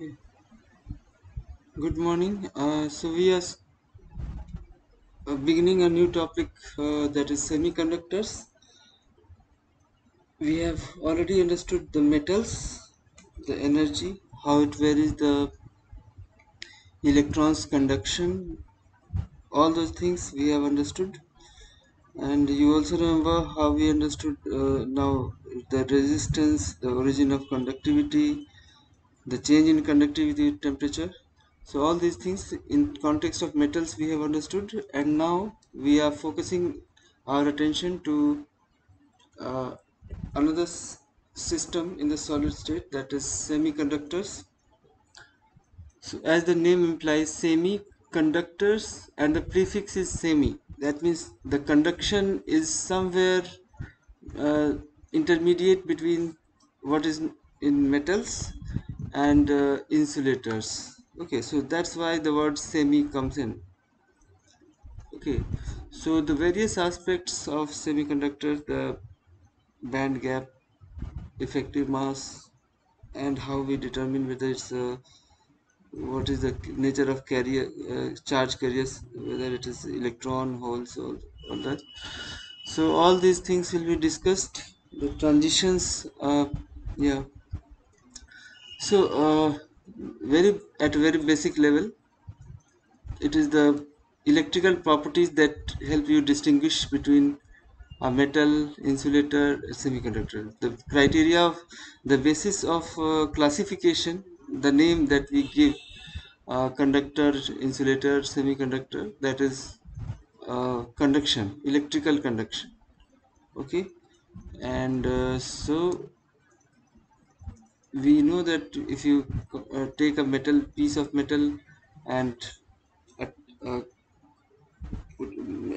Good morning. Uh, so we are uh, beginning a new topic uh, that is semiconductors. We have already understood the metals, the energy, how it varies, the electrons conduction, all those things we have understood. And you also remember how we understood uh, now the resistance, the origin of conductivity, the change in conductivity temperature. So all these things in context of metals we have understood and now we are focusing our attention to uh, another system in the solid state that is semiconductors. So as the name implies semiconductors and the prefix is semi that means the conduction is somewhere uh, intermediate between what is in metals and uh, insulators. Okay so that's why the word semi comes in. Okay so the various aspects of semiconductor the band gap effective mass and how we determine whether it's uh, what is the nature of carrier uh, charge carriers whether it is electron holes or all that. So all these things will be discussed. The transitions uh, yeah so uh, very at a very basic level it is the electrical properties that help you distinguish between a metal insulator semiconductor. The criteria of the basis of uh, classification the name that we give uh, conductor insulator semiconductor that is uh, conduction electrical conduction. Okay? And uh, so we know that if you uh, take a metal piece of metal and uh, uh,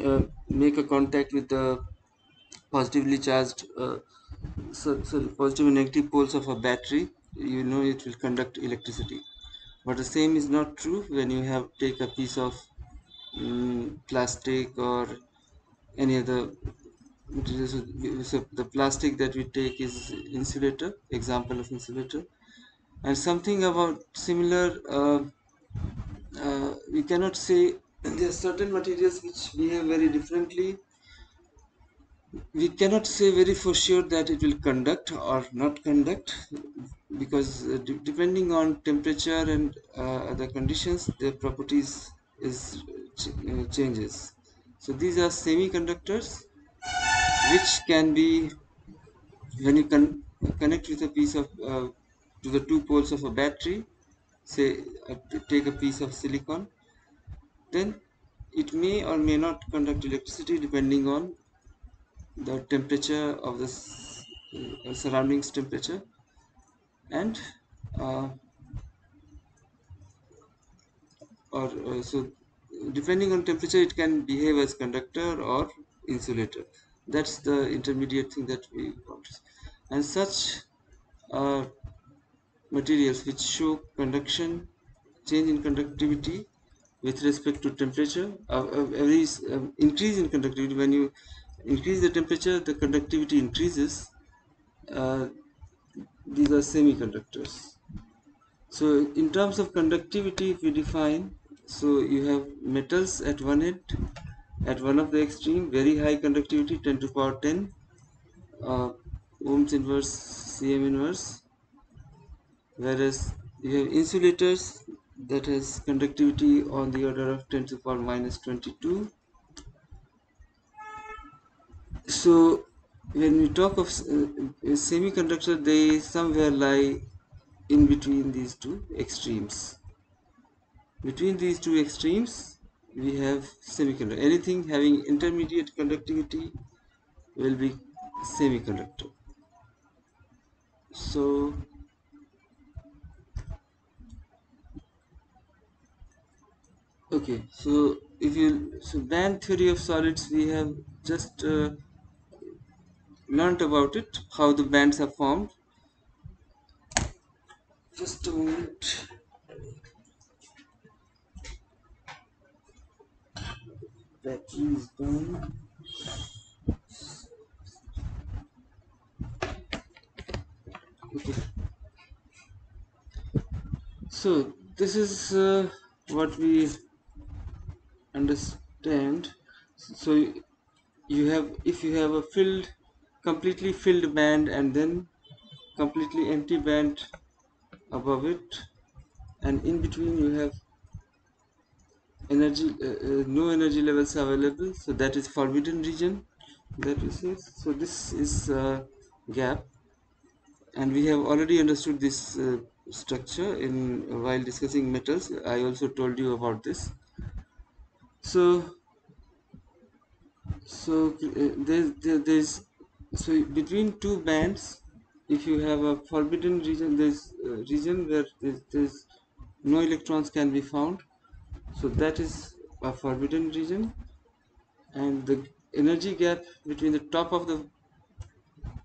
uh, make a contact with the positively charged uh, so, sorry, positive and negative poles of a battery you know it will conduct electricity. But the same is not true when you have take a piece of mm, plastic or any other so the plastic that we take is insulator example of insulator. And something about similar uh, uh, we cannot say there are certain materials which behave very differently. We cannot say very for sure that it will conduct or not conduct because uh, de- depending on temperature and uh, other conditions their properties is ch- uh, changes. So these are semiconductors which can be when you con- connect with a piece of uh, to the two poles of a battery say uh, take a piece of silicon then it may or may not conduct electricity depending on the temperature of the uh, surroundings temperature and uh, or uh, so depending on temperature it can behave as conductor or insulator that's the intermediate thing that we want. And such uh, materials which show conduction change in conductivity with respect to temperature uh, uh, every um, increase in conductivity when you increase the temperature the conductivity increases uh, these are semiconductors. So in terms of conductivity if we define so you have metals at one end at one of the extreme very high conductivity 10 to power 10 uh, ohms inverse cm inverse. Whereas you have insulators that has conductivity on the order of 10 to power minus 22 so when we talk of uh, semiconductor they somewhere lie in between these two extremes. Between these two extremes we have semiconductor. Anything having intermediate conductivity will be semiconductor. So okay so if you so band theory of solids we have just uh, learnt about it how the bands are formed. Just a moment battery is down okay so this is uh, what we understand. So you have if you have a filled completely filled band and then completely empty band above it and in between you have energy uh, uh, no energy levels available so that is forbidden region. That we say so this is uh, gap. And we have already understood this uh, structure in while discussing metals. I also told you about this. So so uh, there's there, there's so between two bands if you have a forbidden region there's a region where there's, there's no electrons can be found so that is a forbidden region. And the energy gap between the top of the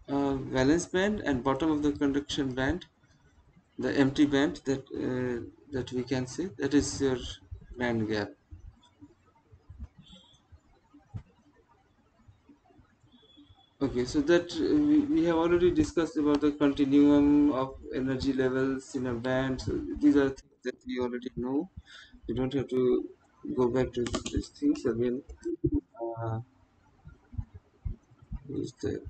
uh, valence band and bottom of the conduction band the empty band that uh, that we can see that is your band gap. Okay so that uh, we, we have already discussed about the continuum of energy levels in a band. So these are things that we already know you don't have to go back to these things. Again uh, is that?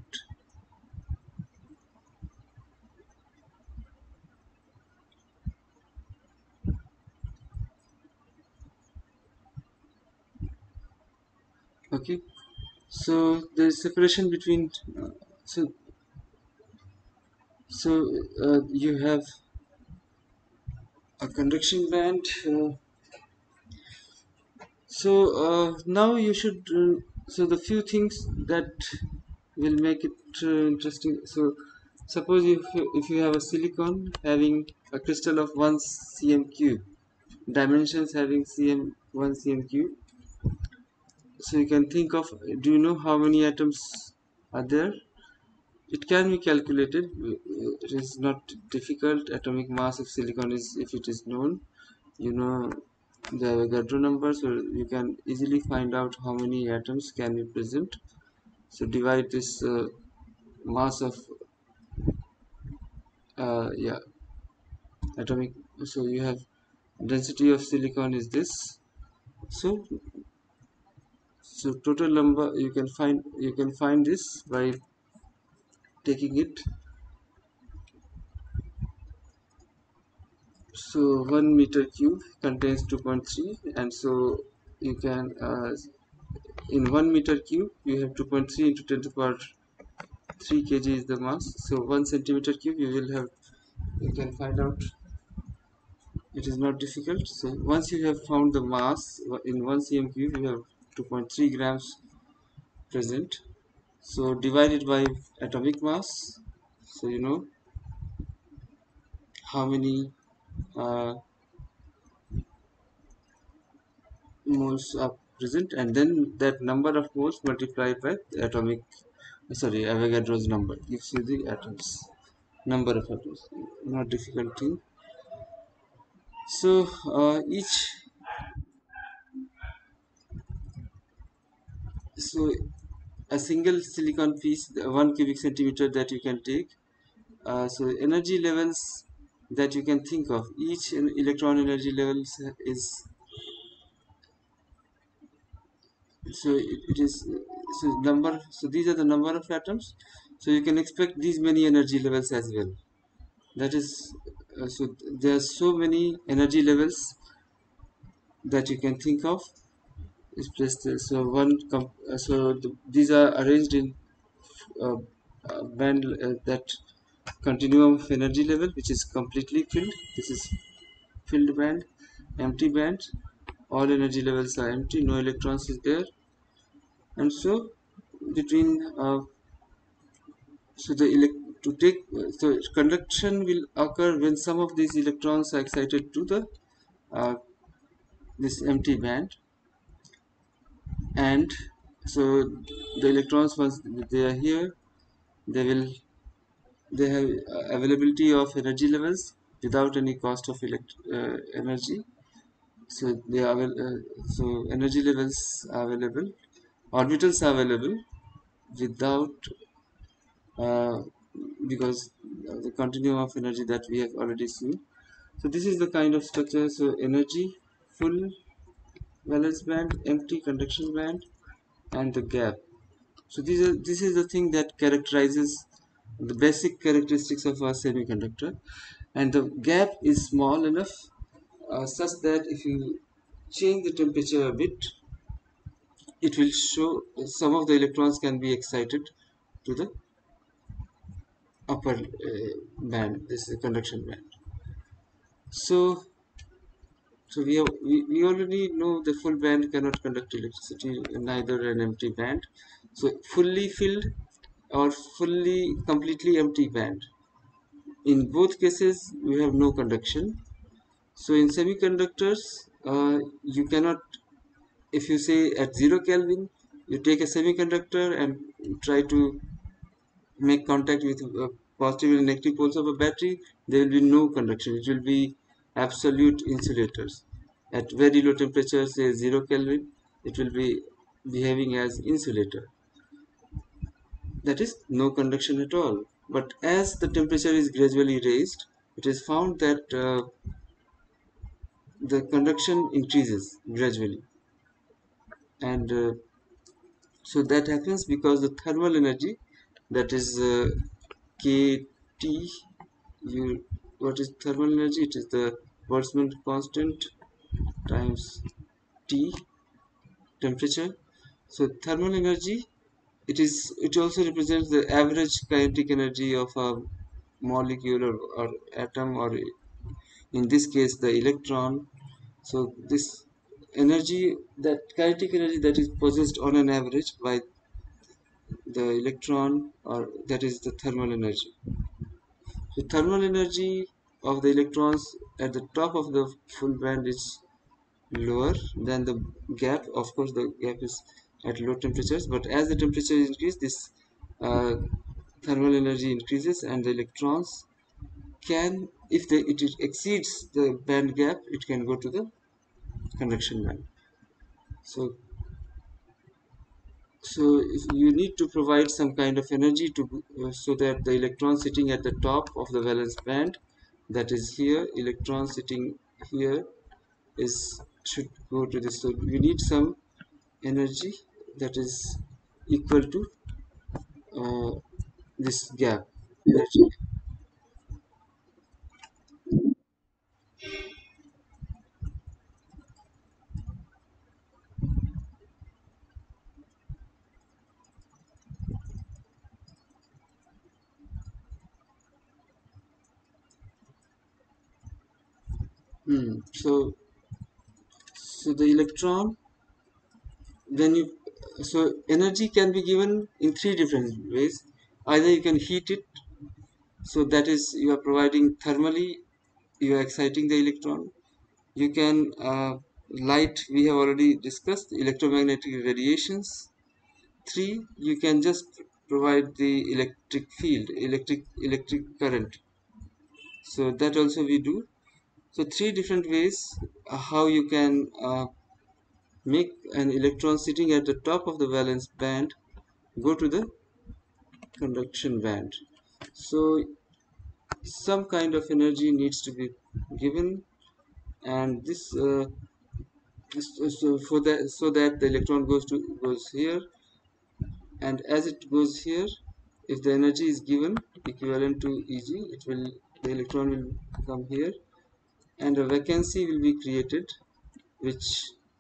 Okay. So is separation between uh, so so uh, you have a conduction band uh, so uh, now you should uh, so the few things that will make it uh, interesting so suppose if you, if you have a silicon having a crystal of 1 cm cube dimensions having cm 1 cm cube so you can think of do you know how many atoms are there? It can be calculated it is not difficult. Atomic mass of silicon is if it is known you know the Avogadro number so you can easily find out how many atoms can be present. So divide this uh, mass of uh, yeah atomic so you have density of silicon is this. So so total number you can find you can find this by taking it so 1 meter cube contains 2.3 and so you can uh, in 1 meter cube you have 2.3 into 10 to the power 3 kg is the mass. So 1 centimeter cube you will have you can find out it is not difficult. So once you have found the mass in 1 cm cube you have 2.3 grams present. So divided by atomic mass. So you know how many moles are present and then that number of moles multiplied by the atomic sorry Avogadro's number. Gives you the atoms number of atoms. Not difficult thing. So uh, each so a single silicon piece one cubic centimeter that you can take uh, so energy levels that you can think of. Each electron energy levels is so it, is so number so these are the number of atoms. So you can expect these many energy levels as well. That is uh, so there are so many energy levels that you can think of. Is placed there. so one uh, so the, these are arranged in uh, band uh, that continuum of energy level which is completely filled. This is filled band empty band. All energy levels are empty no electrons is there. And so between uh, so the elect to take so conduction will occur when some of these electrons are excited to the uh, this empty band. And so the electrons once they are here they will they have availability of energy levels without any cost of elect uh, energy. So they are uh, so energy levels are available orbitals are available without uh, because the continuum of energy that we have already seen. So this is the kind of structure. So energy full valence band empty conduction band and the gap. So this is this is the thing that characterizes the basic characteristics of a semiconductor and the gap is small enough uh, such that if you change the temperature a bit it will show some of the electrons can be excited to the upper uh, band this is the conduction band. So so we, have, we we already know the full band cannot conduct electricity neither an empty band. So fully filled or fully completely empty band. In both cases we have no conduction. So in semiconductors uh, you cannot if you say at 0 kelvin you take a semiconductor and try to make contact with uh, positive and negative poles of a battery there will be no conduction. It will be absolute insulators. At very low temperature say 0 kelvin it will be behaving as insulator that is no conduction at all. But as the temperature is gradually raised it is found that uh, the conduction increases gradually. And uh, so that happens because the thermal energy that is uh, kt you what is thermal energy? It is the Boltzmann constant times T temperature. So thermal energy it is it also represents the average kinetic energy of a molecule or, or atom or in this case the electron. So this energy that kinetic energy that is possessed on an average by the electron or that is the thermal energy. The thermal energy of the electrons at the top of the full band is lower than the gap. Of course the gap is at low temperatures but as the temperature increases this uh, thermal energy increases and the electrons can if they, it exceeds the band gap it can go to the conduction band so so you need to provide some kind of energy to uh, so that the electron sitting at the top of the valence band that is here electron sitting here is should go to this. So we need some energy that is equal to uh, this gap energy. hmm. so so the electron when you so energy can be given in three different ways. Either you can heat it so that is you are providing thermally you are exciting the electron. You can uh, light we have already discussed electromagnetic radiations. Three you can just provide the electric field electric electric current. So that also we do. So three different ways uh, how you can uh, make an electron sitting at the top of the valence band go to the conduction band. So some kind of energy needs to be given and this uh, so for that so that the electron goes to goes here and as it goes here if the energy is given equivalent to Eg it will the electron will come here and a vacancy will be created which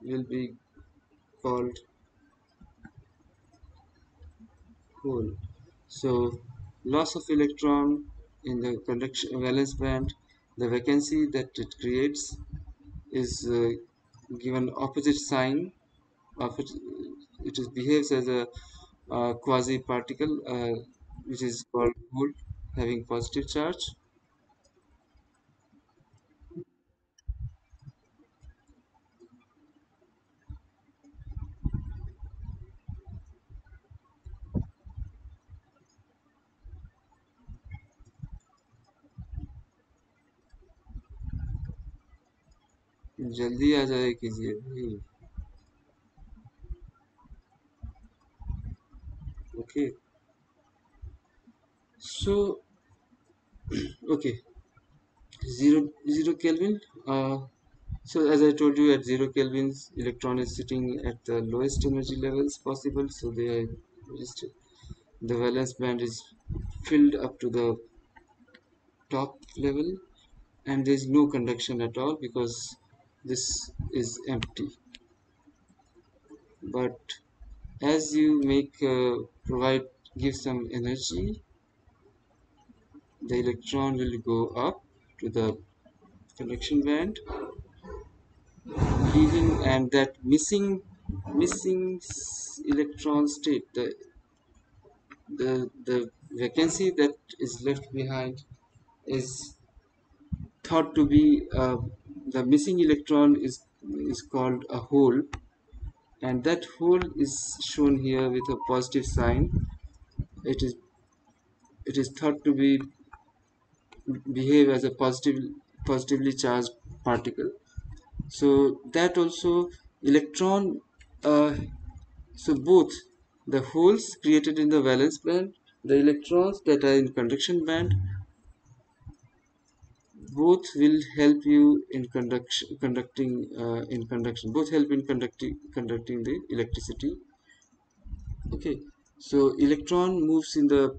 will be called hole so loss of electron in the conduction valence band the vacancy that it creates is uh, given opposite sign of it it is behaves as a uh, quasi particle uh, which is called hole having positive charge जल्दी आ जाए कीजिए भाई okay so okay zero zero kelvin uh, so as i told you at zero kelvins electron is sitting at the lowest energy levels possible so they are just the valence band is filled up to the top level and there is no conduction at all because this is empty. But as you make uh, provide give some energy the electron will go up to the conduction band. Leaving and that missing missing electron state the the the vacancy that is left behind is thought to be uh, the missing electron is is called a hole. And that hole is shown here with a positive sign. It is it is thought to be behave as a positive positively charged particle. So that also electron uh, so both the holes created in the valence band the electrons that are in conduction band both will help you in conduction conducting uh, in conduction. Both help in conducting conducting the electricity. Okay. So electron moves in the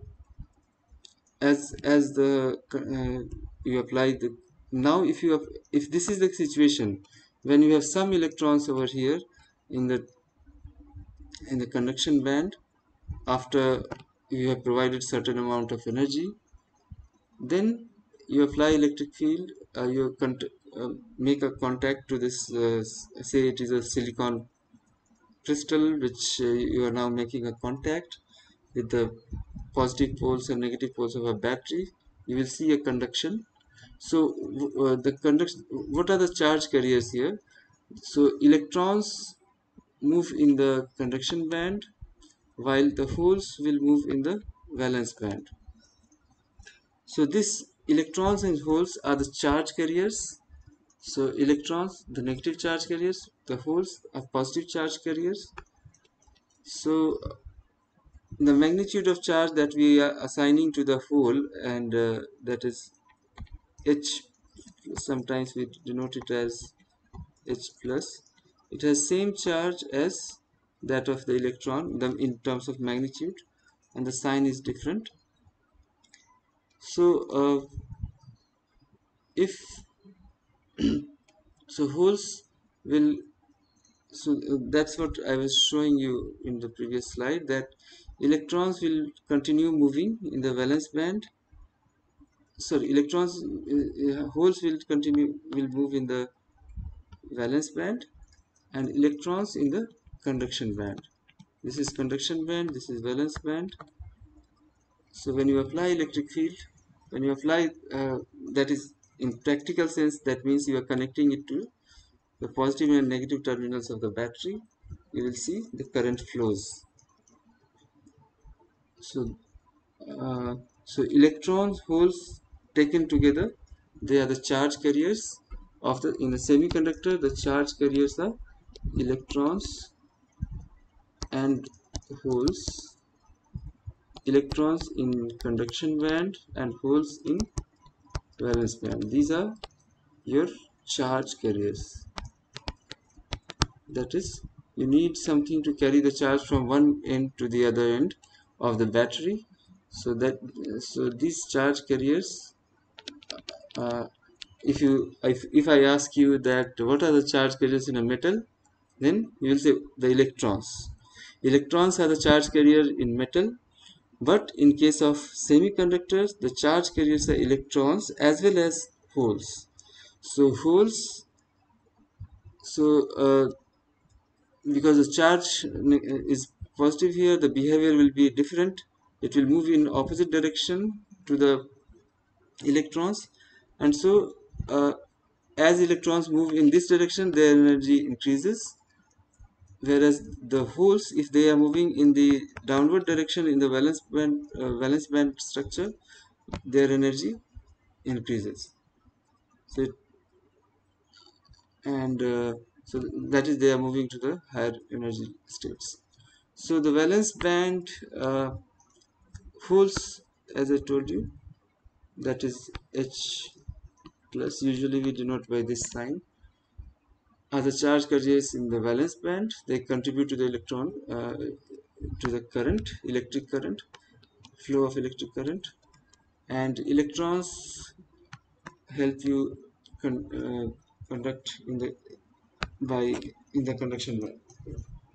as as the uh, you apply the now if you have if this is the situation when you have some electrons over here in the in the conduction band after you have provided certain amount of energy then you apply electric field uh, you uh, make a contact to this uh, say it is a silicon crystal which uh, you are now making a contact with the positive poles and negative poles of a battery. You will see a conduction. So uh, the conduction what are the charge carriers here? So electrons move in the conduction band while the holes will move in the valence band. So this electrons and holes are the charge carriers. So electrons the negative charge carriers the holes are positive charge carriers. So the magnitude of charge that we are assigning to the hole and uh, that is h sometimes we denote it as h plus it has same charge as that of the electron in terms of magnitude and the sign is different so uh, if so holes will so uh, that's what I was showing you in the previous slide that electrons will continue moving in the valence band. Sorry electrons uh, uh holes will continue will move in the valence band and electrons in the conduction band. This is conduction band this is valence band. So when you apply electric field when you apply uh, that is in practical sense that means you are connecting it to the positive and negative terminals of the battery. You will see the current flows. So uh, so electrons holes taken together they are the charge carriers of the in the semiconductor the charge carriers are electrons and holes electrons in conduction band and holes in valence band. These are your charge carriers. That is you need something to carry the charge from one end to the other end of the battery. So that so these charge carriers uh, if you if, if I ask you that what are the charge carriers in a metal then you will say the electrons. Electrons are the charge carrier in metal but in case of semiconductors the charge carriers are electrons as well as holes. So holes so uh, because the charge is positive here the behavior will be different. It will move in opposite direction to the electrons. And so uh, as electrons move in this direction their energy increases whereas the holes if they are moving in the downward direction in the valence band uh, valence band structure their energy increases. So it, and uh, so that is they are moving to the higher energy states. So the valence band uh, holes as I told you that is H plus. Usually we denote by this sign are the charge carriers in the valence band they contribute to the electron uh, to the current electric current flow of electric current. And electrons help you con uh, conduct in the by in the conduction band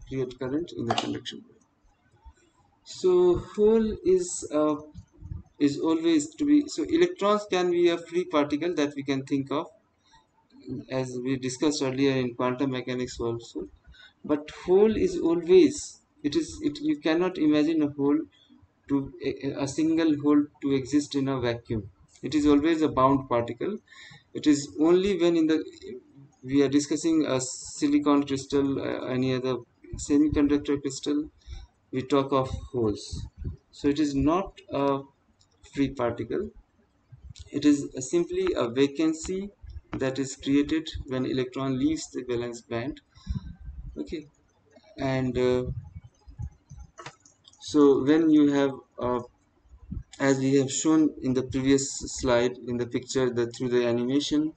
create current in the conduction so hole is uh, is always to be so electrons can be a free particle that we can think of as we discussed earlier in quantum mechanics also. But hole is always it is it you cannot imagine a hole to a, a single hole to exist in a vacuum. It is always a bound particle. It is only when in the we are discussing a silicon crystal uh, any other semiconductor crystal we talk of holes. So it is not a free particle. It is simply a vacancy that is created when electron leaves the valence band. Okay. And uh, so when you have uh, as we have shown in the previous slide in the picture that through the animation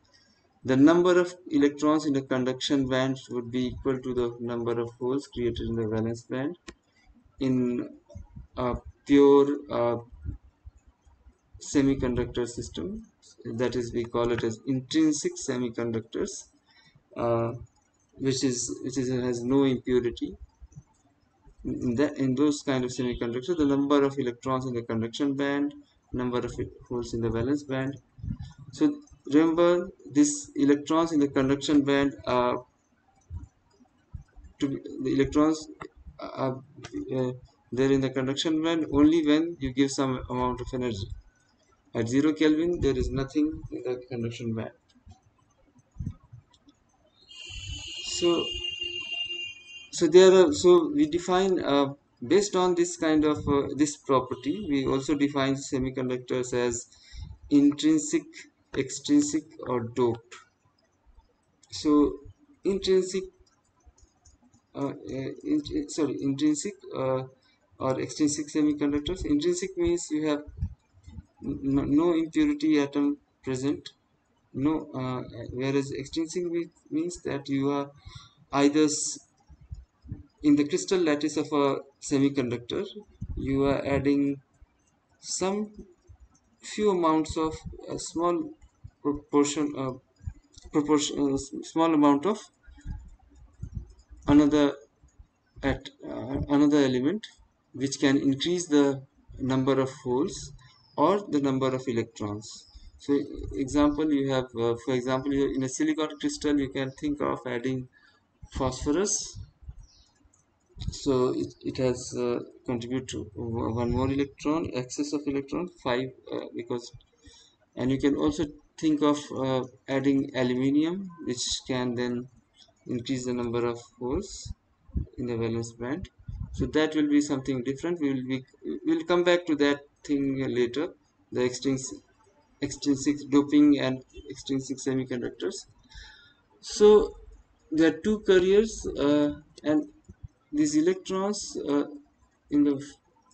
the number of electrons in the conduction band would be equal to the number of holes created in the valence band. In a pure uh, semiconductor system that is we call it as intrinsic semiconductors uh, which is which is has no impurity. In that in those kind of semiconductors the number of electrons in the conduction band number of holes in the valence band. So remember these electrons in the conduction band are to be, the electrons are uh, there in the conduction band only when you give some amount of energy at 0 kelvin there is nothing in the conduction band so so there are so we define uh, based on this kind of uh, this property we also define semiconductors as intrinsic extrinsic or doped. So intrinsic uh, uh sorry intrinsic uh, or extrinsic semiconductors. Intrinsic means you have no, impurity atom present. No uh, whereas extrinsic means that you are either in the crystal lattice of a semiconductor you are adding some few amounts of a small proportion of proportion uh, small amount of another at uh, another element which can increase the number of holes or the number of electrons. So example you have uh, for example in a silicon crystal you can think of adding phosphorus. So it, it has uh, contribute to one more electron excess of electron 5 uh, because and you can also think of uh, adding aluminium which can then increase the number of holes in the valence band. So that will be something different. We will be we'll come back to that thing later the extrinsic extrinsic doping and extrinsic semiconductors. So there are two carriers uh, and these electrons uh, in the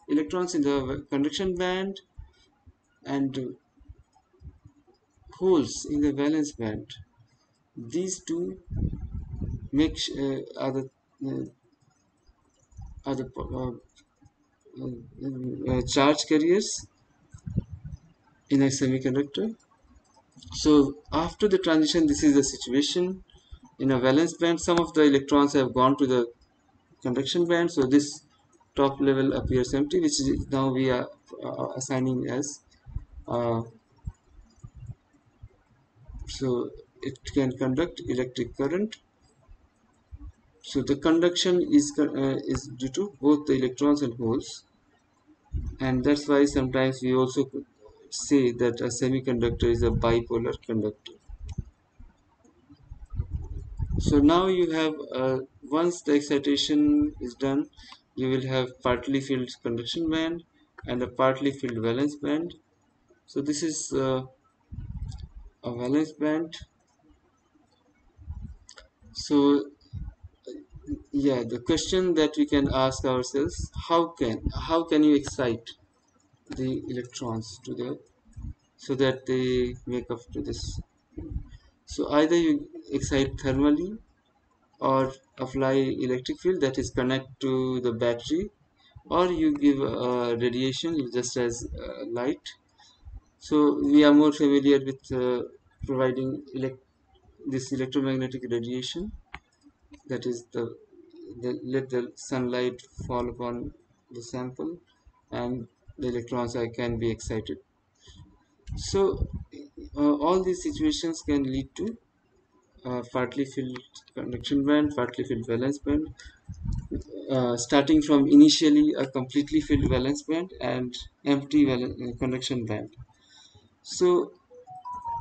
electrons in the conduction band and holes in the valence band. These two make uh, are the uh, are the uh, charge carriers in a semiconductor. So after the transition this is the situation. In a valence band some of the electrons have gone to the conduction band. So this top level appears empty which is now we are uh, assigning as uh, so it can conduct electric current so the conduction is uh, is due to both the electrons and holes. And that's why sometimes we also say that a semiconductor is a bipolar conductor. So now you have uh, once the excitation is done you will have partly filled conduction band and a partly filled valence band. So this is uh, a valence band. So yeah the question that we can ask ourselves how can how can you excite the electrons to the so that they make up to this? So either you excite thermally or apply electric field that is connect to the battery or you give uh, radiation just as uh, light. So we are more familiar with uh, providing elect this electromagnetic radiation that is the, the let the sunlight fall upon the sample and the electrons are, can be excited. So uh, all these situations can lead to uh, partly filled conduction band partly filled valence band uh, starting from initially a completely filled valence band and empty conduction band. So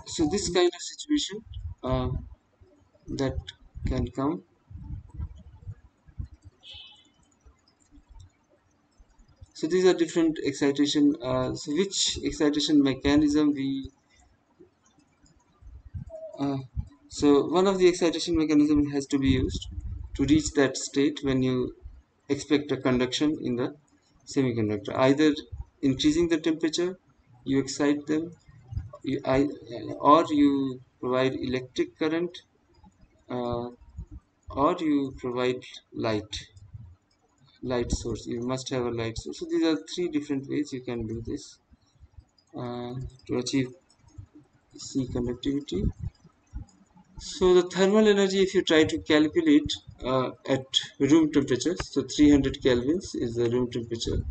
so this kind of situation uh, that can come so these are different excitation uh, so which excitation mechanism we uh, so one of the excitation mechanism has to be used to reach that state when you expect a conduction in the semiconductor. Either increasing the temperature you excite them you, I, or you provide electric current uh, or you provide light light source. You must have a light source. So these are three different ways you can do this. Uh, to achieve C conductivity. So the thermal energy if you try to calculate uh, at room temperature so 300 kelvins is the room temperature.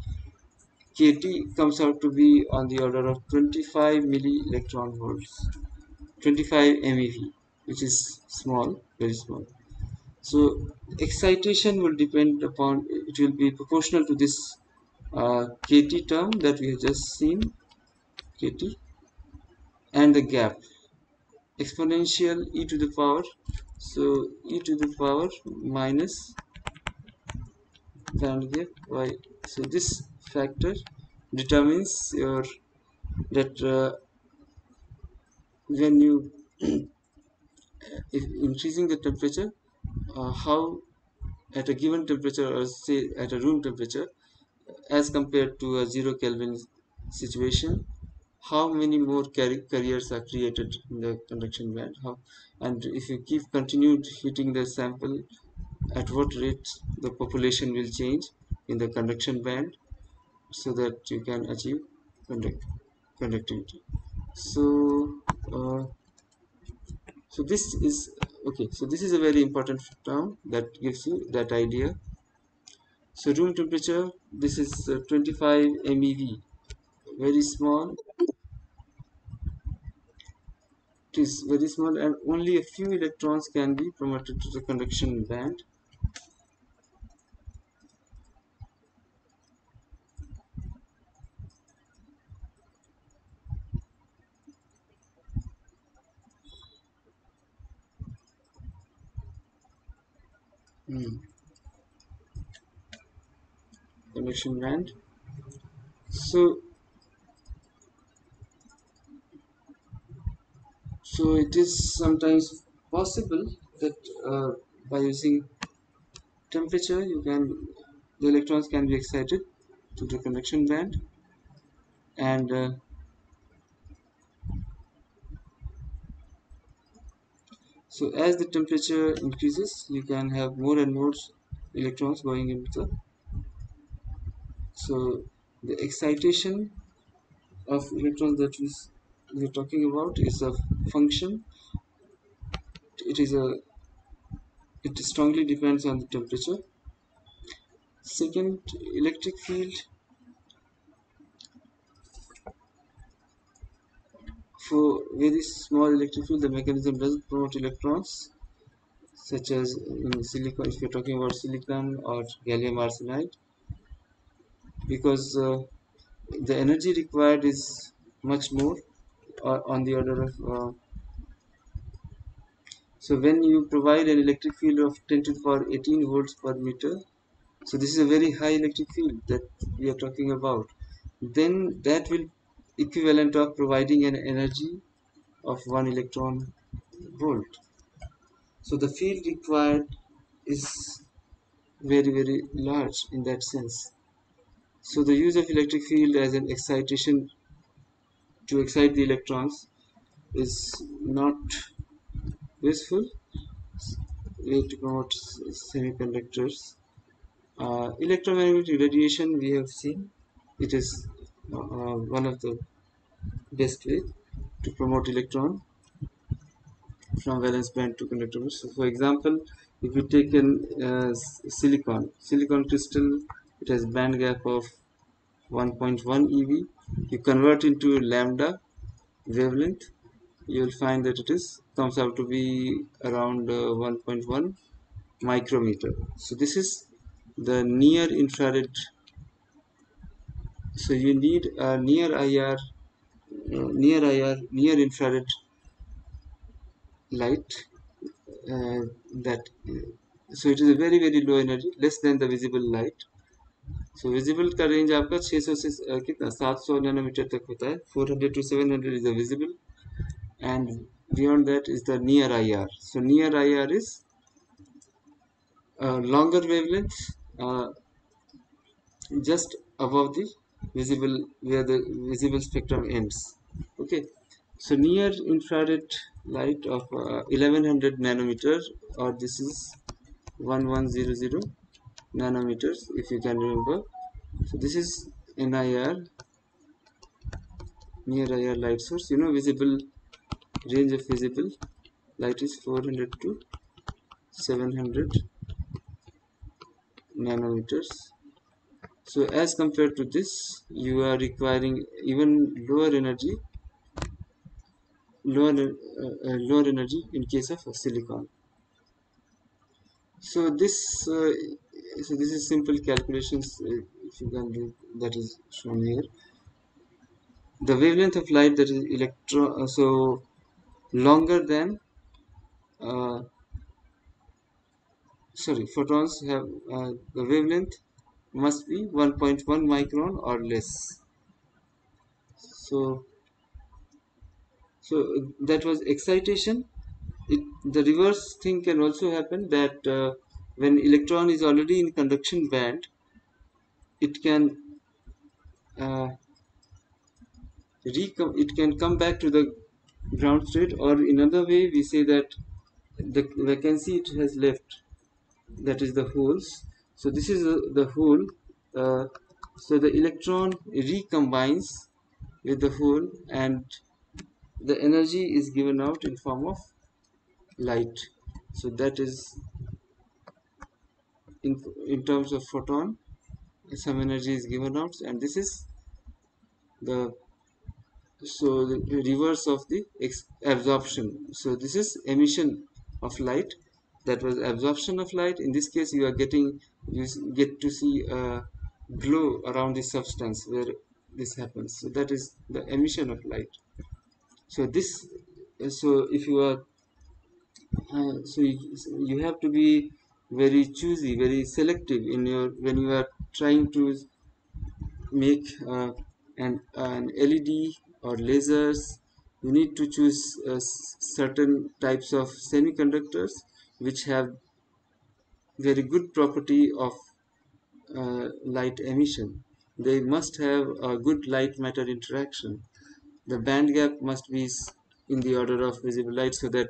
kT comes out to be on the order of 25 milli electron volts 25 MeV which is small very small so excitation will depend upon it will be proportional to this uh, kt term that we have just seen kt and the gap. Exponential e to the power so e to the power minus band gap y. So this factor determines your that uh, when you if increasing the temperature uh, how at a given temperature or say at a room temperature as compared to a zero Kelvin situation how many more carriers are created in the conduction band? How and if you keep continued heating the sample at what rate the population will change in the conduction band so that you can achieve conduct conductivity? So uh, so this is okay so this is a very important term that gives you that idea. So room temperature this is uh, 25 MeV very small. It is very small and only a few electrons can be promoted to the conduction band hmm. conduction band so so it is sometimes possible that uh, by using temperature you can the electrons can be excited to the conduction band and uh, so as the temperature increases you can have more and more electrons going into the so the excitation of electrons that we we're talking about is a function. It is a it strongly depends on the temperature. Second electric field very small electric field the mechanism doesn't promote electrons such as in silicon if you're talking about silicon or gallium arsenide because uh, the energy required is much more uh, on the order of uh, so when you provide an electric field of 10 to the power 18 volts per meter so this is a very high electric field that we are talking about then that will equivalent of providing an energy of one electron volt. So the field required is very very large in that sense. So the use of electric field as an excitation to excite the electrons is not useful way to promote semiconductors. Uh, electromagnetic radiation we have seen. It is uh, one of the best way to promote electron from valence band to conductor. So for example if you take an uh, silicon silicon crystal it has band gap of 1.1 ev you convert into lambda wavelength you will find that it is comes out to be around uh, 1.1 micrometer. So this is the near infrared. So you need a near IR near IR near infrared light uh, that uh, so it is a very very low energy less than the visible light so visible का range आपका 600 से कितना 700 nanometre तक होता है 400 to 700 is the visible and beyond that is the near IR. So near IR is uh, longer wavelength uh, just above the visible where the visible spectrum ends. Okay, so near infrared light of uh, 1100 nanometer or this is 1100 nanometers if you can remember. So this is NIR near IR light source. You know visible range of visible light is 400 to 700 nanometers so as compared to this you are requiring even lower energy lower uh, uh, lower energy in case of silicon. So this uh, so this is simple calculations uh, if you can do that is shown here. The wavelength of light that is electron uh, so longer than sorry photons have the wavelength must be 1.1 micron or less. So so that was excitation. It, the reverse thing can also happen that uh, when electron is already in conduction band it can uh, it can come back to the ground state or in another way we say that the vacancy it has left that is the holes so this is the hole uh, so the electron recombines with the hole and the energy is given out in form of light. So that is in, in terms of photon some energy is given out and this is the so the reverse of the absorption. So this is emission of light that was absorption of light. In this case you are getting you get to see a glow around the substance where this happens. So that is the emission of light. So this so if you are uh, so you, you have to be very choosy very selective in your when you are trying to make uh, an, an led or lasers you need to choose uh, certain types of semiconductors which have very good property of uh, light emission. They must have a good light matter interaction. The band gap must be in the order of visible light so that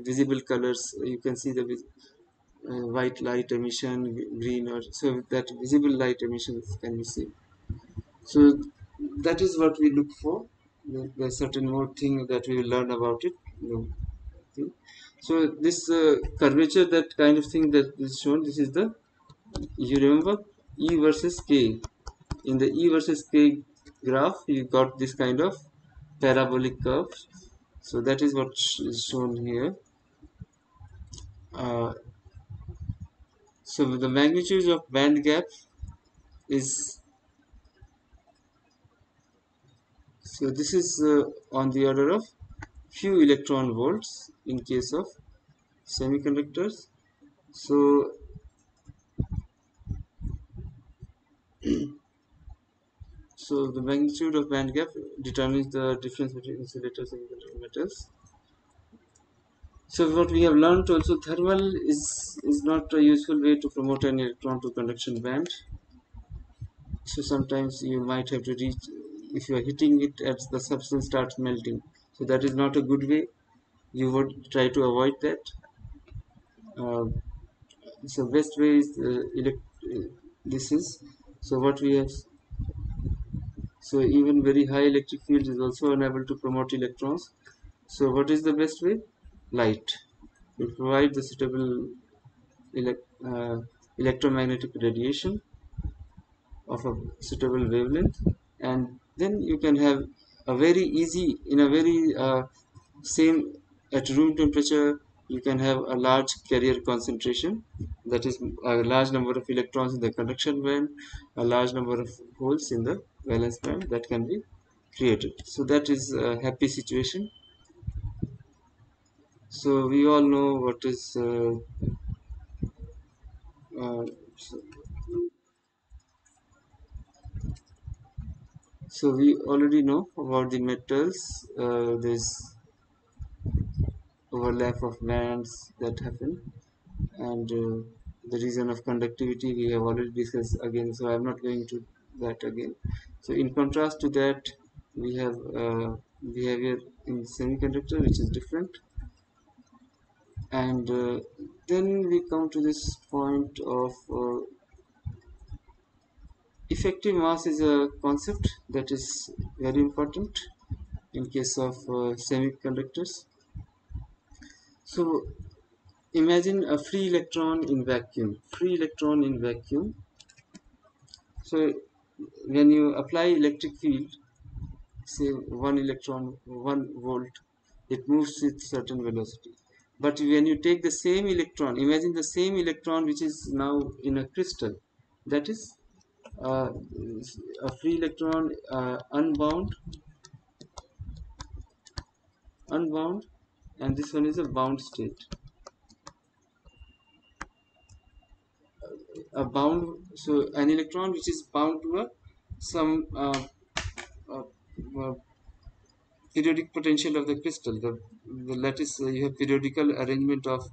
visible colors you can see the uh, white light emission green or so that visible light emissions can be seen. So that is what we look for. There's certain more thing that we will learn about it so this uh, curvature that kind of thing that is shown this is the you remember? E versus k. In the e versus k graph you got this kind of parabolic curve. So that is what is shown here. Uh, so the magnitude of band gap is so this is uh, on the order of few electron volts in case of semiconductors. So so the magnitude of band gap determines the difference between insulators and metals so what we have learned also thermal is is not a useful way to promote an electron to conduction band. So sometimes you might have to reach if you are hitting it as the substance starts melting. So that is not a good way you would try to avoid that. Uh, so best way is uh, uh, this is so what we have so even very high electric field is also unable to promote electrons. So what is the best way? Light. We provide the suitable elect, uh, electromagnetic radiation of a suitable wavelength. And then you can have a very easy in a very uh, same at room temperature you can have a large carrier concentration. That is a large number of electrons in the conduction band a large number of holes in the valence band that can be created. So that is a happy situation. So we all know what is uh, uh, so, so, we already know about the metals. Uh, this overlap of bands that happen and uh, the reason of conductivity we have already discussed again so i'm not going to that again. So in contrast to that we have uh, behavior in semiconductor which is different. And uh, then we come to this point of uh, effective mass is a concept that is very important in case of uh, semiconductors so imagine a free electron in vacuum free electron in vacuum. So when you apply electric field say one electron one volt it moves with certain velocity. But when you take the same electron imagine the same electron which is now in a crystal that is uh, a free electron uh, unbound unbound and this one is a bound state. A bound so an electron which is bound to a some uh, uh, uh periodic potential of the crystal. The, the lattice uh, you have periodical arrangement of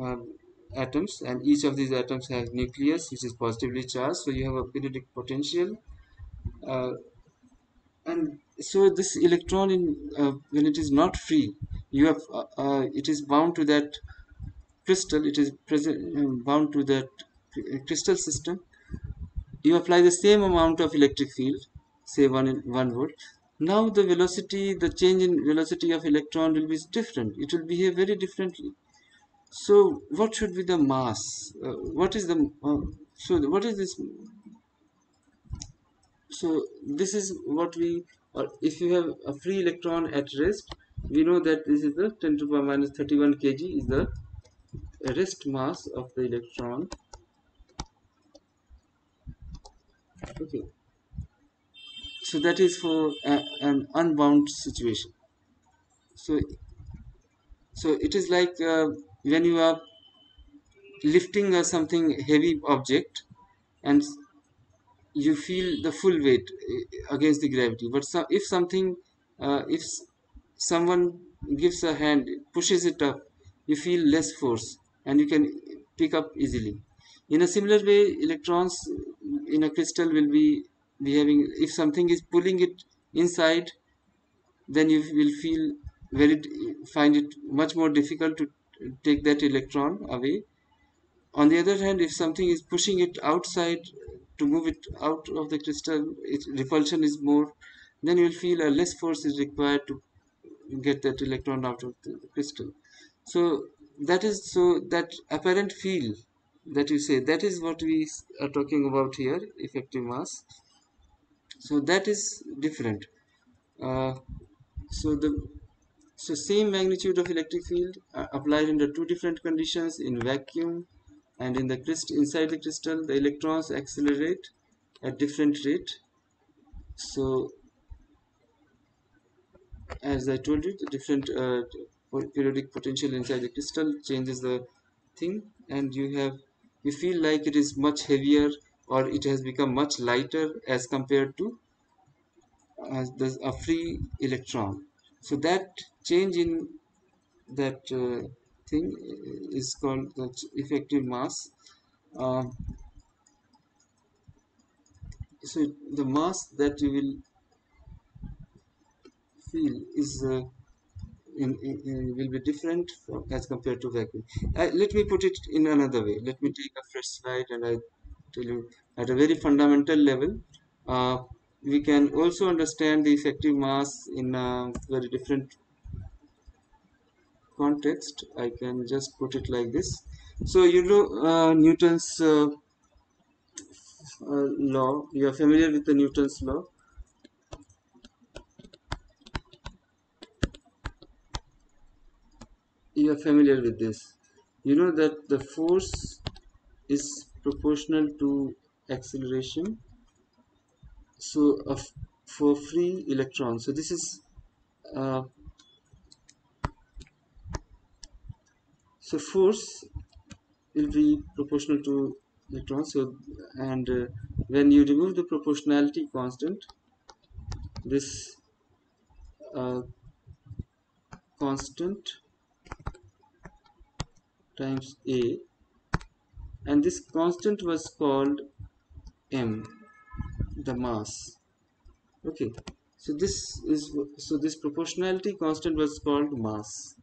um, atoms and each of these atoms has nucleus which is positively charged. So you have a periodic potential uh, and so this electron in uh, when it is not free you have uh, uh it is bound to that crystal it is present um, bound to that crystal system. You apply the same amount of electric field say 1 1 volt. Now the velocity the change in velocity of electron will be different. It will behave very differently. So what should be the mass? Uh, what is the uh, so what is this? So this is what we or if you have a free electron at rest we know that this is the 10 to the power minus 31 kg is the rest mass of the electron. Okay. So that is for a, an unbound situation. So so it is like uh, when you are lifting uh, something heavy object and you feel the full weight uh, against the gravity. But so, if something uh, if someone gives a hand pushes it up you feel less force and you can pick up easily. In a similar way electrons in a crystal will be behaving if something is pulling it inside then you will feel very find it much more difficult to take that electron away. On the other hand if something is pushing it outside to move it out of the crystal its repulsion is more then you will feel a less force is required to get that electron out of the crystal. So that is so that apparent field that you say that is what we are talking about here effective mass. So that is different. Uh, so the so same magnitude of electric field uh, applied under two different conditions in vacuum and in the crystal inside the crystal the electrons accelerate at different rate. So as I told you the different uh, periodic potential inside the crystal changes the thing and you have you feel like it is much heavier or it has become much lighter as compared to uh, the, a free electron. So that change in that uh, thing is called the effective mass. Uh, so the mass that you will feel is uh, in, in, in will be different from, as compared to vacuum. Uh, let me put it in another way. Let me take a fresh slide and I tell you at a very fundamental level. Uh, we can also understand the effective mass in a very different context. I can just put it like this. So you know uh, Newton's uh, uh, law. You are familiar with the Newton's law. Are familiar with this. You know that the force is proportional to acceleration. So of for free electrons. So this is uh, so force will be proportional to electrons so and uh, when you remove the proportionality constant this uh, constant times a and this constant was called m the mass. Okay so this is so this proportionality constant was called mass.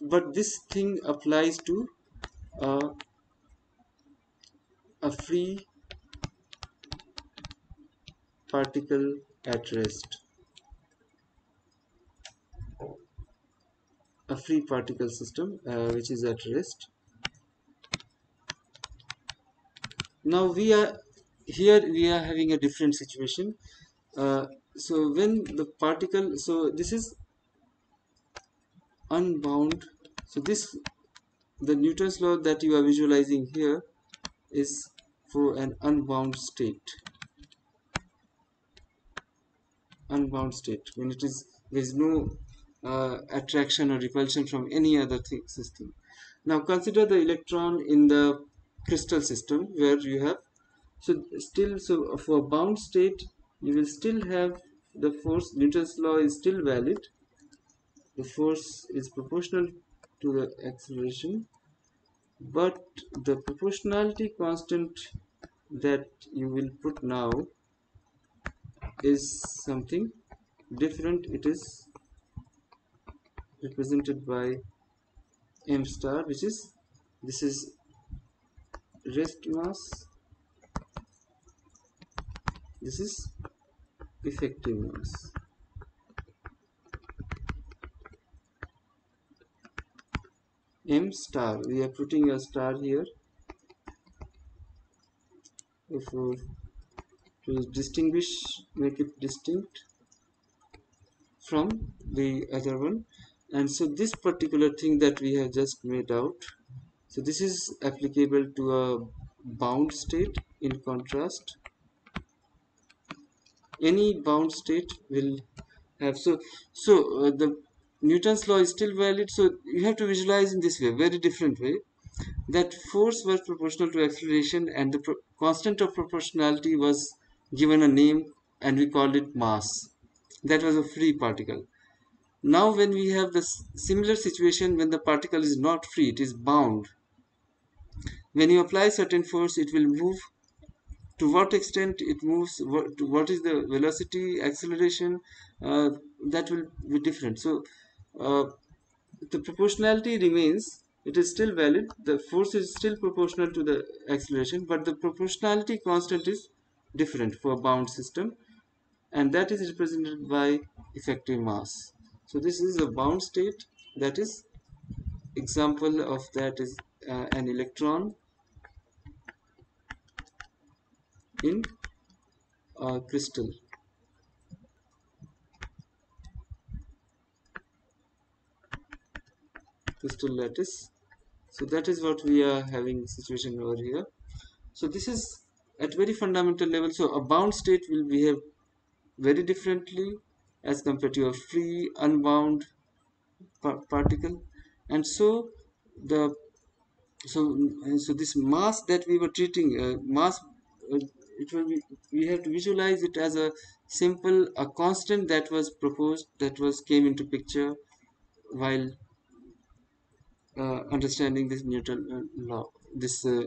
But this thing applies to a free particle at rest a free particle system uh, which is at rest. Now we are here we are having a different situation. Uh, so when the particle so this is unbound. So this the Newton's law that you are visualizing here is for an unbound state. Unbound state. When it is there is no uh, attraction or repulsion from any other system. Now consider the electron in the crystal system where you have so still so for bound state you will still have the force Newton's law is still valid. The force is proportional to the acceleration but the proportionality constant that you will put now is something different. It is represented by m star which is this is rest mass. This is effective mass. M star we are putting a star here. For to distinguish make it distinct from the other one and so this particular thing that we have just made out so this is applicable to a bound state in contrast. Any bound state will have so so uh, the Newton's law is still valid so you have to visualize in this way very different way that force was proportional to acceleration and the constant of proportionality was given a name and we called it mass. That was a free particle now when we have this similar situation when the particle is not free it is bound. When you apply certain force it will move. To what extent it moves what, what is the velocity acceleration uh, that will be different. So uh, the proportionality remains. It is still valid. The force is still proportional to the acceleration but the proportionality constant is different for a bound system and that is represented by effective mass so this is a bound state that is example of that is uh, an electron in a crystal. Crystal lattice. So that is what we are having situation over here. So this is at very fundamental level. So a bound state will behave very differently as compared to a free unbound par particle and so the so so this mass that we were treating uh, mass uh, it will be we have to visualize it as a simple a constant that was proposed that was came into picture while uh, understanding this Newton uh, law, this uh,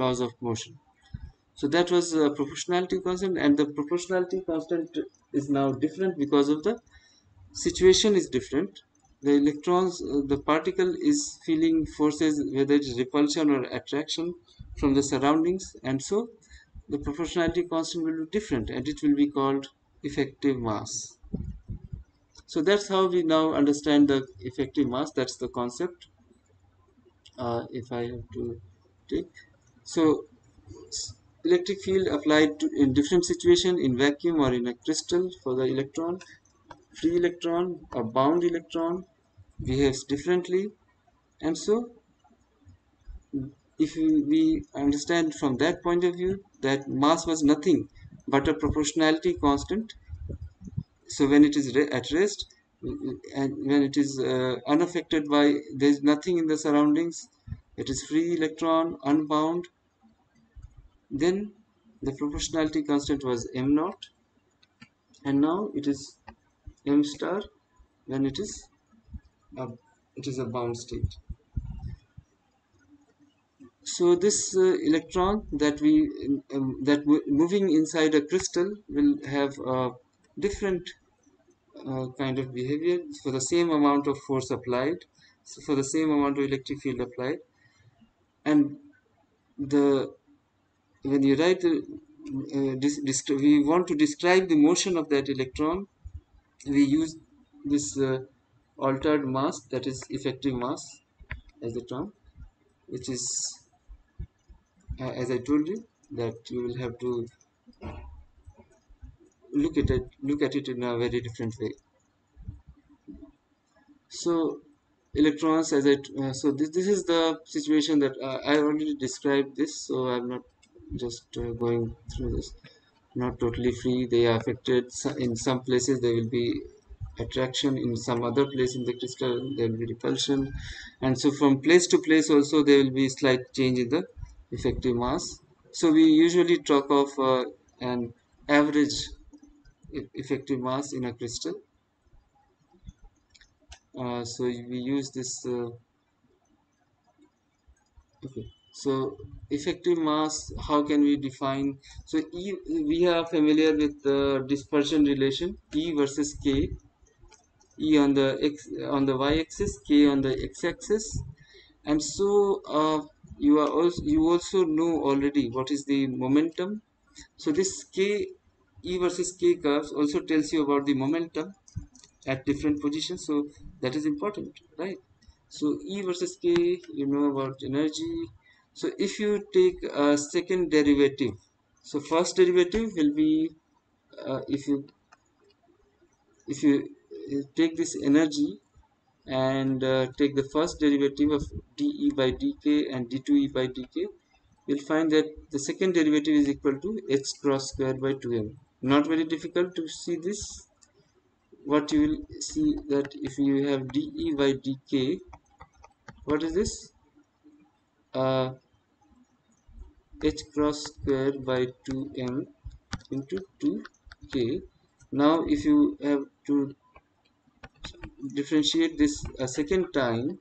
laws of motion. So that was a proportionality constant, and the proportionality constant is now different because of the situation is different. the electrons, uh, the particle is feeling forces, whether it's repulsion or attraction from the surroundings, and so the proportionality constant will be different, and it will be called effective mass. So that's how we now understand the effective mass. That's the concept. Uh, if I have to take so electric field applied to, in different situation in vacuum or in a crystal for the electron. Free electron or bound electron behaves differently. And so if we understand from that point of view that mass was nothing but a proportionality constant. So when it is at rest and when it is uh, unaffected by there is nothing in the surroundings. It is free electron unbound then the proportionality constant was m naught and now it is m star when it is a, it is a bound state. So this uh, electron that we um, that moving inside a crystal will have a different uh, kind of behavior for the same amount of force applied so for the same amount of electric field applied and the when you write uh, we want to describe the motion of that electron. We use this uh, altered mass that is effective mass as the term which is uh, as I told you that you will have to look at it look at it in a very different way. So electrons as I uh, so this, this is the situation that uh, I already described this so I'm not just uh, going through this. Not totally free they are affected. In some places there will be attraction. In some other place in the crystal there will be repulsion. And so from place to place also there will be slight change in the effective mass. So we usually talk of uh, an average effective mass in a crystal. Uh, so we use this uh, okay so effective mass how can we define? So e we are familiar with the dispersion relation e versus k. E on the x on the y-axis k on the x-axis. And so uh, you are also you also know already what is the momentum. So this k e versus k curves also tells you about the momentum at different positions. So that is important right? So e versus k you know about energy so if you take a second derivative so first derivative will be uh, if you if you take this energy and uh, take the first derivative of dE by dk and d2E by dk you'll find that the second derivative is equal to h cross square by 2m not very difficult to see this. What you will see that if you have dE by dk what is this? Uh, h cross square by 2m into 2k now if you have to differentiate this a second time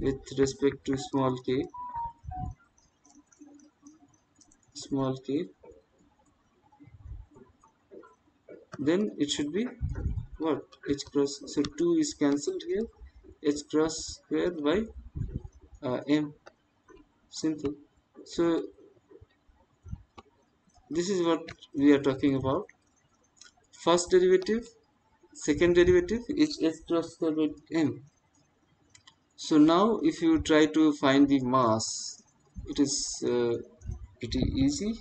with respect to small k small k then it should be what? H cross so 2 is cancelled here. H cross square by uh, m. Simple. So this is what we are talking about. First derivative second derivative is h cross square by m so now if you try to find the mass it is uh, pretty easy.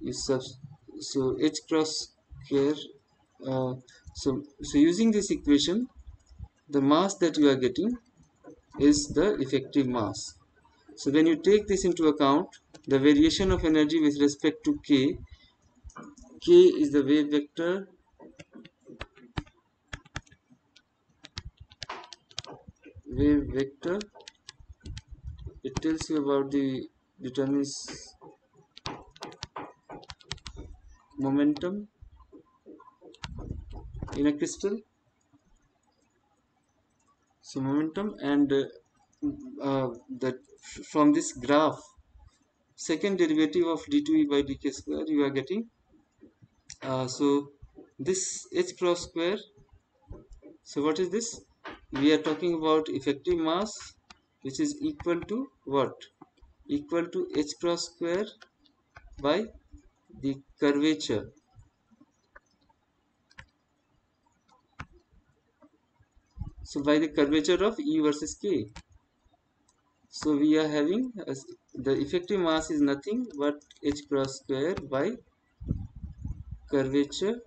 You sub so h cross square uh, so so using this equation the mass that you are getting is the effective mass. So when you take this into account the variation of energy with respect to k. K is the wave vector. Wave vector. It tells you about the determines momentum in a crystal. So momentum and uh, uh, that from this graph second derivative of d2e by dk square you are getting. Uh, so this h cross square so what is this? We are talking about effective mass which is equal to what? Equal to h cross square by the curvature. So by the curvature of E versus K. So we are having the effective mass is nothing but h cross square by curvature.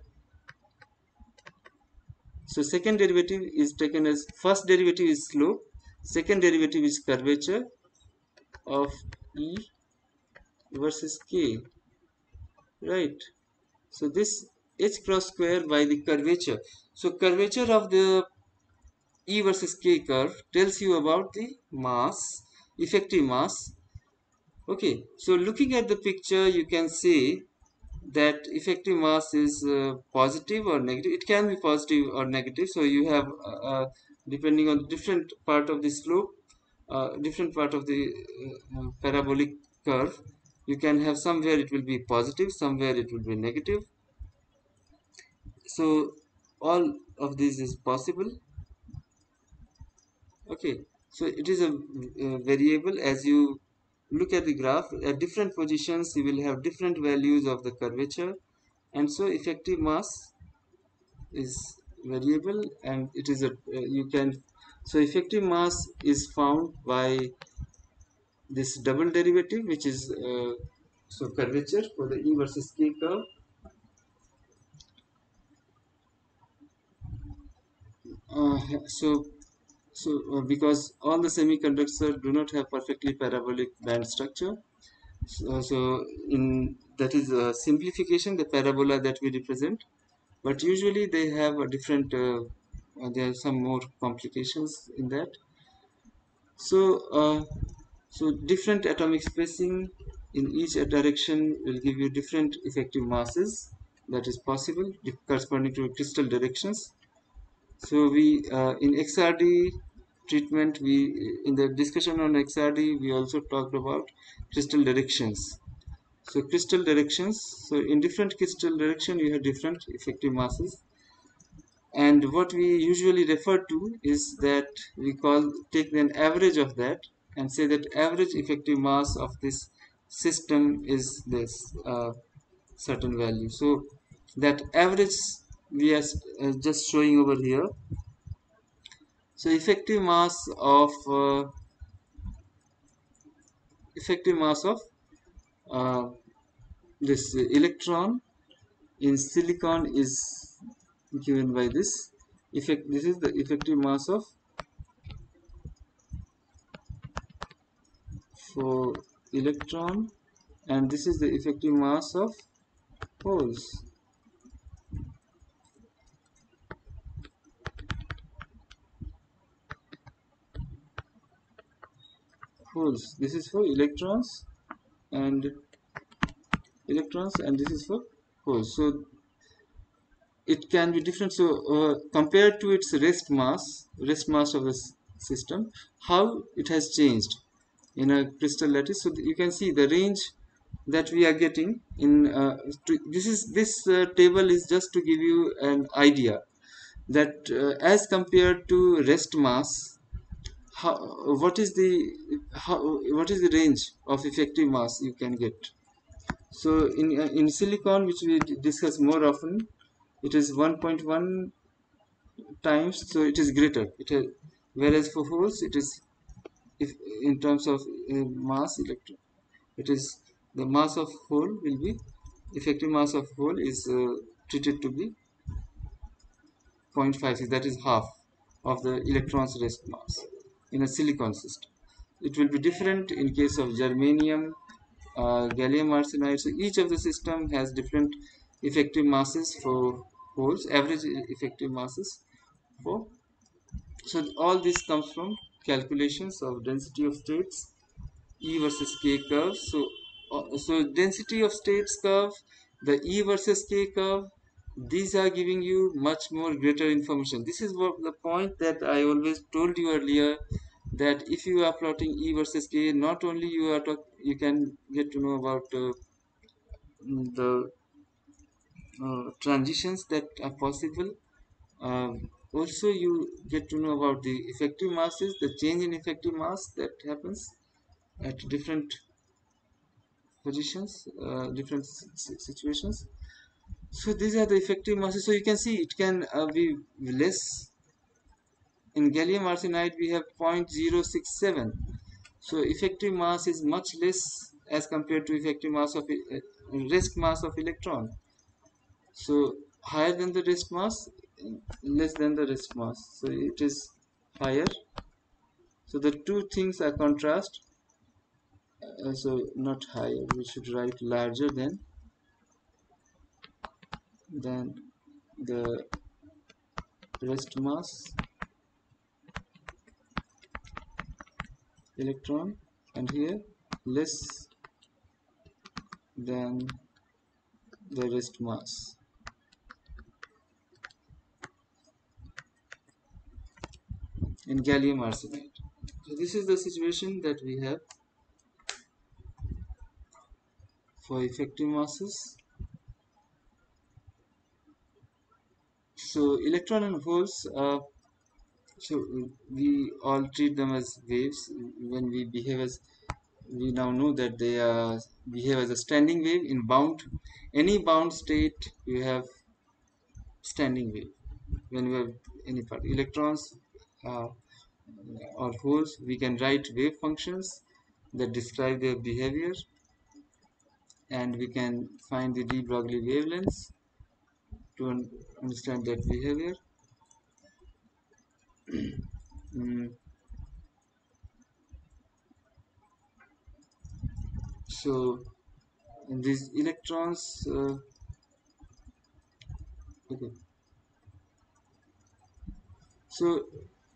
So second derivative is taken as first derivative is slope second derivative is curvature of E versus K right? So this h cross square by the curvature. So curvature of the E versus K curve tells you about the mass effective mass okay so looking at the picture you can see that effective mass is uh, positive or negative. It can be positive or negative. So you have uh, uh depending on different part of the slope uh, different part of the uh, uh, parabolic curve you can have somewhere it will be positive somewhere it will be negative. So all of this is possible. Okay so it is a, a variable as you look at the graph. At different positions you will have different values of the curvature. And so effective mass is variable and it is a uh, you can so effective mass is found by this double derivative which is uh, so curvature for the E versus K curve. Uh, so so uh, because all the semiconductors do not have perfectly parabolic band structure so, so in that is a simplification the parabola that we represent but usually they have a different uh, uh there are some more complications in that. So uh, so different atomic spacing in each direction will give you different effective masses. That is possible corresponding to crystal directions. So we uh, in XRD treatment we in the discussion on XRD we also talked about crystal directions. So crystal directions so in different crystal direction you have different effective masses. And what we usually refer to is that we call take an average of that and say that average effective mass of this system is this uh, certain value. So that average we are uh, just showing over here so effective mass of uh, effective mass of uh, this electron in silicon is given by this. Effect this is the effective mass of for electron and this is the effective mass of holes holes this is for electrons and electrons and this is for holes so it can be different. So uh, compared to its rest mass rest mass of the system how it has changed in a crystal lattice. So you can see the range that we are getting in uh, to, this is this uh, table is just to give you an idea that uh, as compared to rest mass how what is the how what is the range of effective mass you can get? So in in silicon which we discuss more often it is 1.1 times so it is greater. It is, whereas for holes it is if in terms of uh, mass electron it is the mass of hole will be effective mass of hole is uh, treated to be 0.56 that is half of the electron's rest mass in a silicon system. It will be different in case of germanium, uh, gallium arsenide. So each of the system has different effective masses for holes, average effective masses for. So all this comes from calculations of density of states, E versus K curve. So, uh, so density of states curve, the E versus K curve, these are giving you much more greater information. This is what the point that i always told you earlier that if you are plotting e versus k not only you are talk you can get to know about uh, the uh, transitions that are possible. Uh, also you get to know about the effective masses the change in effective mass that happens at different positions uh, different situations so these are the effective masses. So you can see it can uh, be less. In gallium arsenide we have 0.067 so effective mass is much less as compared to effective mass of uh, rest mass of electron. So higher than the rest mass less than the rest mass. So it is higher. So the two things are contrast. Uh, so not higher. We should write larger than than the rest mass electron and here less than the rest mass. In gallium arsenide. So this is the situation that we have for effective masses so electron and holes uh, so we all treat them as waves. When we behave as we now know that they are behave as a standing wave in bound. Any bound state you have standing wave. When we have any part electrons uh, or holes we can write wave functions that describe their behavior. And we can find the de Broglie wavelengths to un understand that behavior. Mm. so these electrons uh, okay. So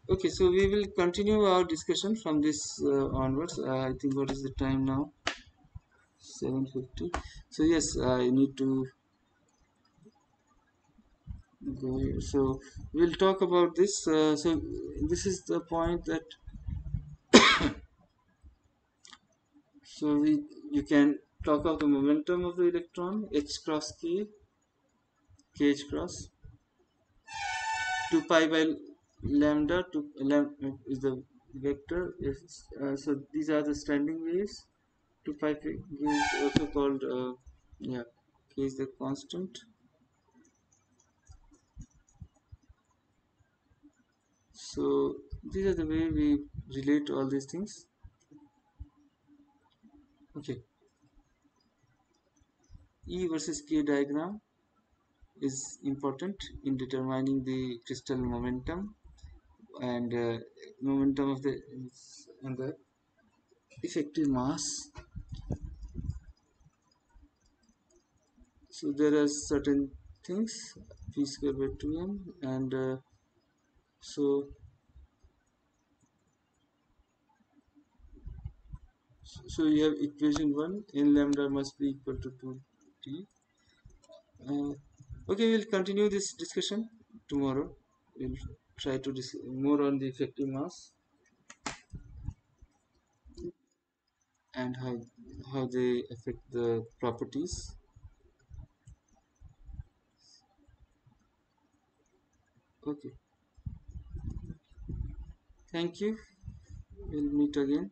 okay so we will continue our discussion from this uh, onwards. Uh, i think what is the time now? 750 so yes i need to here. so we'll talk about this uh, so this is the point that so we you can talk of the momentum of the electron h cross k k h cross 2 pi by lambda to lambda is the vector uh, so these are the standing waves 2 pi is also called uh, yeah k is the constant so these are the way we relate all these things. Okay. E versus K diagram is important in determining the crystal momentum and uh, momentum of the and the effective mass. So there are certain things p square by 2m and uh, so so you have equation 1 n lambda must be equal to 2t uh, okay we'll continue this discussion tomorrow. We'll try to discuss more on the effective mass and how how they affect the properties. Okay. Thank you. We'll meet again